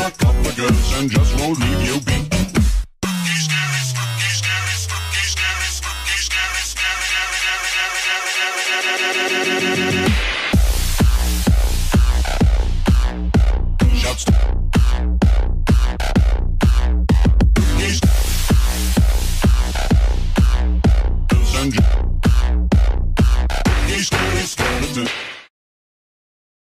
like up the goods and just won't leave you be. Skeleton.